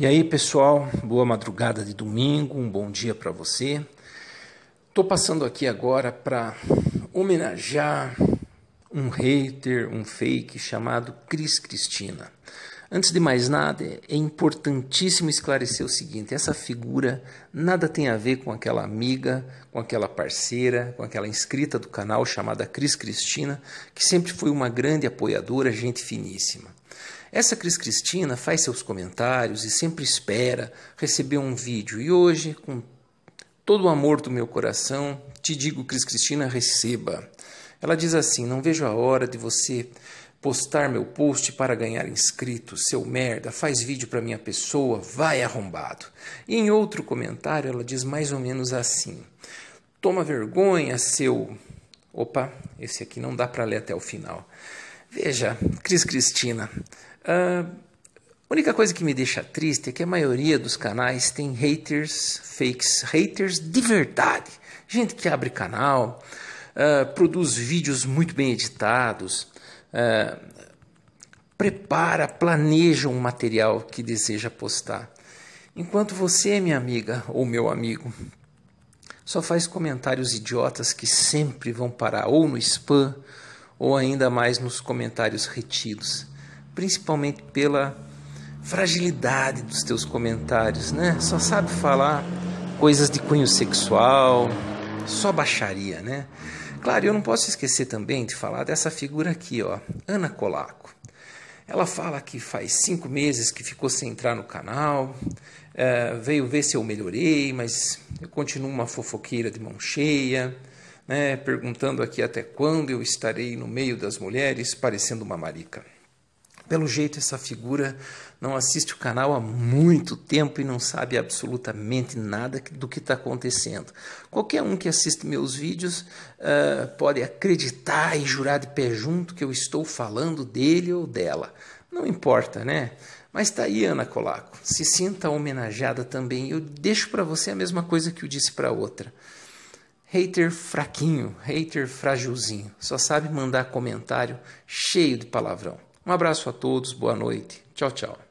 E aí, pessoal, boa madrugada de domingo, um bom dia para você. Estou passando aqui agora para homenagear um hater, um fake chamado Cris Cristina. Antes de mais nada, é importantíssimo esclarecer o seguinte: essa figura nada tem a ver com aquela amiga, com aquela parceira, com aquela inscrita do canal chamada Cris Cristina, que sempre foi uma grande apoiadora, gente finíssima. Essa Cris Cristina faz seus comentários e sempre espera receber um vídeo. E hoje, com todo o amor do meu coração, te digo, Cris Cristina, receba. Ela diz assim: Não vejo a hora de você postar meu post para ganhar inscritos, seu merda, faz vídeo para minha pessoa, vai arrombado. E em outro comentário ela diz mais ou menos assim: Toma vergonha, seu. Opa, esse aqui não dá para ler até o final. Veja, Cris Cristina, a única coisa que me deixa triste é que a maioria dos canais tem haters, fakes, haters de verdade. Gente que abre canal, uh, produz vídeos muito bem editados, uh, prepara, planeja um material que deseja postar. Enquanto você, minha amiga ou meu amigo, só faz comentários idiotas que sempre vão parar ou no spam ou ainda mais nos comentários retidos principalmente pela fragilidade dos teus comentários, né? Só sabe falar coisas de cunho sexual, só baixaria, né? Claro, eu não posso esquecer também de falar dessa figura aqui, ó, Ana Colaco. Ela fala que faz cinco meses que ficou sem entrar no canal, é, veio ver se eu melhorei, mas eu continuo uma fofoqueira de mão cheia, né, perguntando aqui até quando eu estarei no meio das mulheres parecendo uma marica. Pelo jeito, essa figura não assiste o canal há muito tempo e não sabe absolutamente nada do que está acontecendo. Qualquer um que assiste meus vídeos uh, pode acreditar e jurar de pé junto que eu estou falando dele ou dela. Não importa, né? Mas está aí, Ana Colaco. Se sinta homenageada também. Eu deixo para você a mesma coisa que eu disse para outra. Hater fraquinho, hater frágilzinho. Só sabe mandar comentário cheio de palavrão. Um abraço a todos, boa noite. Tchau, tchau.